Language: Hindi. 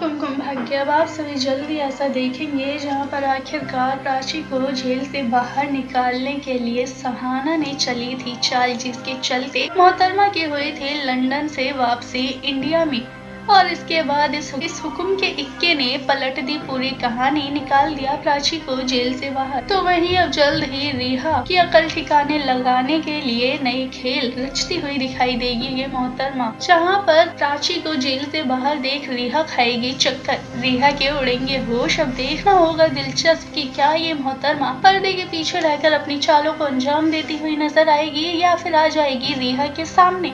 कुमकुम आप सभी जल्दी ऐसा देखेंगे जहाँ पर आखिरकार प्राची को जेल से बाहर निकालने के लिए सहाना ने चली थी। चाल जिसके चलते मोहतरमा के हुए थे लंदन से वापसी इंडिया में। और इसके बाद इस, इस हुक्म के इक्के ने पलट दी पूरी कहानी निकाल दिया प्राची को जेल से बाहर। तो वहीं अब जल्द ही रिहा की अकल ठिकाने लगाने के लिए नई खेल रचती हुई दिखाई देगी ये मोहतरमा जहाँ पर प्राची को जेल से बाहर देख रिहा खाएगी चक्कर। रिहा के उड़ेंगे होश अब देखना होगा दिलचस्प की क्या ये मोहतरमा पर्दे के पीछे रहकर अपनी चालों को अंजाम देती हुई नज़र आएगी या फिर आ जाएगी रिहा के सामने।